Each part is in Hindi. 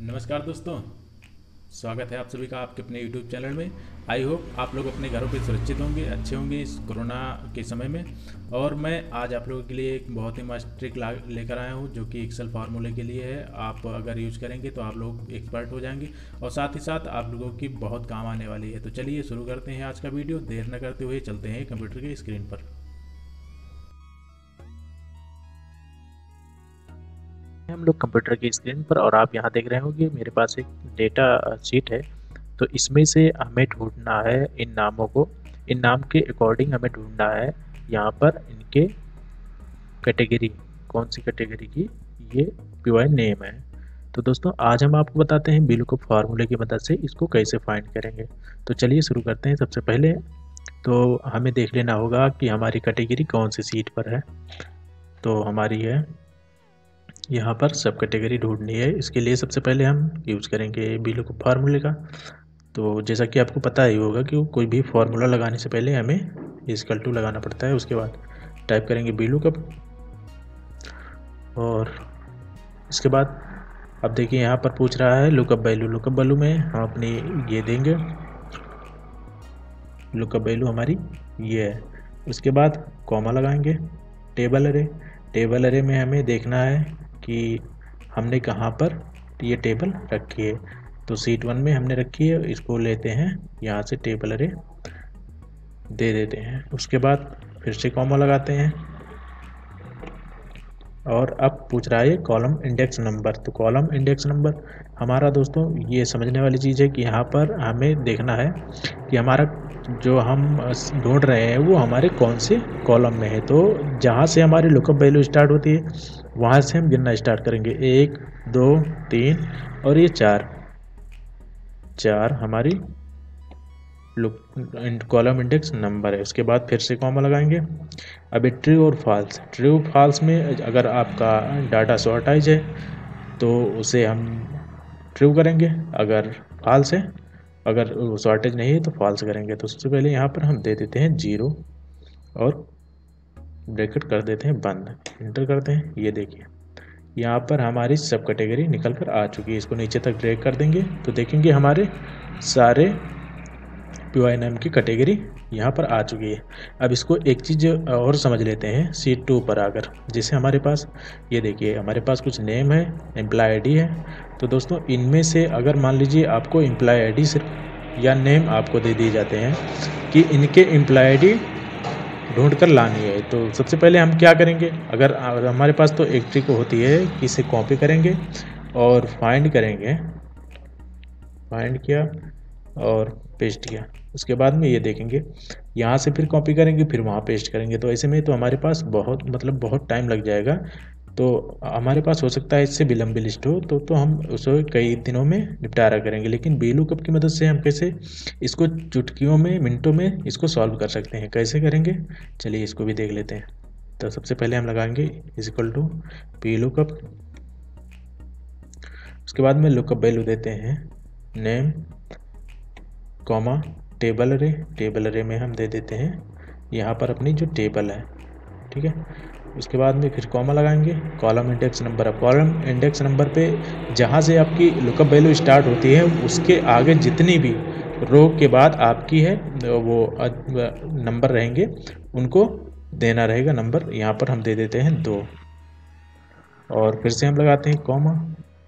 नमस्कार दोस्तों, स्वागत है आप सभी का आपके अपने यूट्यूब चैनल में। आई होप आप लोग अपने घरों पे सुरक्षित होंगे, अच्छे होंगे इस कोरोना के समय में। और मैं आज आप लोगों के लिए एक बहुत ही मस्त ट्रिक लेकर आया हूँ, जो कि एक्सेल फार्मूले के लिए है। आप अगर यूज़ करेंगे तो आप लोग एक्सपर्ट हो जाएँगे और साथ ही साथ आप लोगों की बहुत काम आने वाली है। तो चलिए शुरू करते हैं आज का वीडियो। देर न करते हुए चलते हैं कंप्यूटर की स्क्रीन पर। हम लोग कंप्यूटर की स्क्रीन पर और आप यहाँ देख रहे होंगे, मेरे पास एक डेटा शीट है। तो इसमें से हमें ढूंढना है इन नामों को। इन नाम के अकॉर्डिंग हमें ढूंढना है। यहाँ पर इनके कैटेगरी कौन सी कैटेगरी की ये पीवाई नेम है। तो दोस्तों, आज हम आपको बताते हैं बिल को फार्मूले की मदद से इसको कैसे फाइंड करेंगे। तो चलिए शुरू करते हैं सबसे पहले। तो हमें देख लेना होगा कि हमारी कैटेगरी कौन सी सीट पर है। तो हमारी है यहाँ पर सब कैटेगरी ढूंढनी है। इसके लिए सबसे पहले हम यूज़ करेंगे बिलो को फार्मूले का। तो जैसा कि आपको पता ही होगा कि कोई भी फार्मूला लगाने से पहले हमें इसकल टू लगाना पड़ता है। उसके बाद टाइप करेंगे बिलू कप और इसके बाद अब देखिए यहाँ पर पूछ रहा है लुकअप वैल्यू लुकअप वैल्यू में हम अपनी ये देंगे। लुकअप वैल्यू हमारी ये है। उसके बाद कॉमा लगाएँगे, टेबल अरे टेबल अरे में हमें देखना है कि हमने कहाँ पर ये टेबल रखी है। तो सीट वन में हमने रखी है, इसको लेते हैं, यहाँ से टेबल अरे दे देते हैं। उसके बाद फिर से कॉमा लगाते हैं। और अब पूछ रहा है कॉलम इंडेक्स नंबर तो कॉलम इंडेक्स नंबर हमारा दोस्तों, ये समझने वाली चीज़ है कि यहाँ पर हमें देखना है कि हमारा जो हम ढूंढ रहे हैं, वो हमारे कौन से कॉलम में है। तो जहाँ से हमारी लुकअप वैल्यू स्टार्ट होती है, वहाँ से हम गिनना स्टार्ट करेंगे। एक, दो, तीन और ये चार। चार हमारी कॉलम इंडेक्स नंबर है। उसके बाद फिर से कॉमा लगाएँगे। अभी ट्रू और फॉल्स ट्रू फॉल्स में अगर आपका डाटा शॉर्टाइज है तो उसे हम ट्रू करेंगे। अगर फॉल्स है, अगर शॉर्टेज नहीं है तो फॉल्स करेंगे। तो सबसे पहले यहाँ पर हम दे देते हैं ज़ीरो और ब्रैकेट कर देते हैं बंद इंटर करते हैं। ये देखिए। यहाँ पर हमारी सब कैटेगरी निकल कर आ चुकी है। इसको नीचे तक ड्रैग कर देंगे। तो देखेंगे हमारे सारे पी वाई नाम की कैटेगरी यहाँ पर आ चुकी है। अब इसको एक चीज़ और समझ लेते हैं सी टू पर आकर। जैसे हमारे पास, ये देखिए, हमारे पास कुछ नेम है एम्प्लॉय आईडी है। तो दोस्तों, इनमें से अगर मान लीजिए आपको एम्प्लॉय आईडी सिर्फ़ या नेम आपको दे दिए जाते हैं कि इनके एम्प्लॉय आईडी ढूंढ कर लानी है तो सबसे पहले हम क्या करेंगे? अगर हमारे पास तो एक ट्रिक होती है कि इसे कॉपी करेंगे और फाइंड करेंगे। फाइंड किया और पेस्ट किया। उसके बाद में ये देखेंगे। यहाँ से फिर कॉपी करेंगे, फिर वहाँ पेस्ट करेंगे। तो ऐसे में तो हमारे पास बहुत मतलब बहुत टाइम लग जाएगा। तो हमारे पास हो सकता है इससे भी लंबी लिस्ट हो तो तो हम उसे कई दिनों में निपटारा करेंगे। लेकिन बेलू कप की मदद से हम कैसे इसको चुटकियों में, मिनटों में इसको सॉल्व कर सकते हैं? कैसे करेंगे? चलिए इसको भी देख लेते हैं। तो सबसे पहले हम लगाएँगे इजिकल टू पी लुकअप उसके बाद में लुकअप वैल्यू देते हैं। Name comma table array table array में हम दे देते हैं। यहाँ पर अपनी जो टेबल है, ठीक है? उसके बाद में फिर कॉमा लगाएँगे। कॉलम इंडेक्स नंबर अब कॉलम इंडेक्स नंबर पे जहाँ से आपकी लुकअप वैल्यू स्टार्ट होती है, उसके आगे जितनी भी रो के बाद आपकी है, वो नंबर रहेंगे, उनको देना रहेगा नंबर यहाँ पर हम दे देते हैं दो। और फिर से हम लगाते हैं कॉमा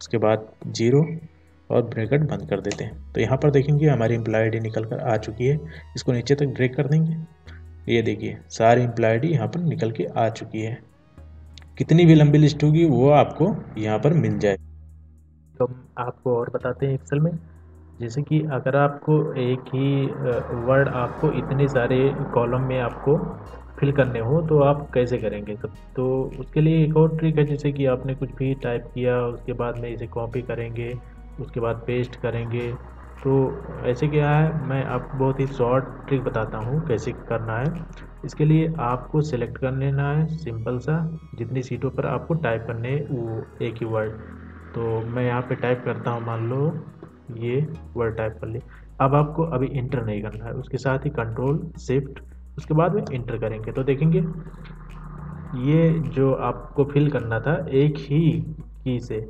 उसके बाद ज़ीरो और ब्रैकेट बंद कर देते हैं। तो यहाँ पर देखेंगे हमारी एम्प्लॉय आई निकल कर आ चुकी है। इसको नीचे तक ब्रेक कर देंगे। ये देखिए, सारी एम्प्लॉय आई यहाँ पर निकल के आ चुकी है। कितनी भी लंबी लिस्ट होगी, वो आपको यहाँ पर मिल जाए। तो आपको और बताते हैं एक्सेल में। जैसे कि अगर आपको एक ही वर्ड आपको इतने सारे कॉलम में आपको फिल करने हो तो आप कैसे करेंगे? तब तो उसके लिए एक और ट्रिक है, जैसे कि आपने कुछ भी टाइप किया, उसके बाद में इसे कॉपी करेंगे। उसके बाद पेस्ट करेंगे। तो ऐसे क्या है, मैं आपको बहुत ही शॉर्ट ट्रिक बताता हूँ कैसे करना है। इसके लिए आपको सिलेक्ट कर लेना है सिंपल सा। जितनी सीटों पर आपको टाइप करने वो एक ही वर्ड तो मैं यहाँ पे टाइप करता हूँ, मान लो ये वर्ड टाइप कर लिए। अब आपको अभी इंटर नहीं करना है। उसके साथ ही कंट्रोल शिफ्ट उसके बाद में इंटर करेंगे। तो देखेंगे, ये जो आपको फिल करना था, एक ही की से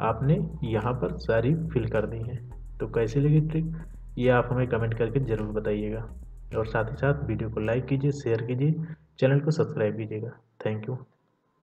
आपने यहाँ पर सारी फिल कर दी है। तो कैसी लगी ट्रिक ये आप हमें कमेंट करके ज़रूर बताइएगा। और साथ ही साथ वीडियो को लाइक कीजिए शेयर कीजिए चैनल को सब्सक्राइब कीजिएगा। Thank you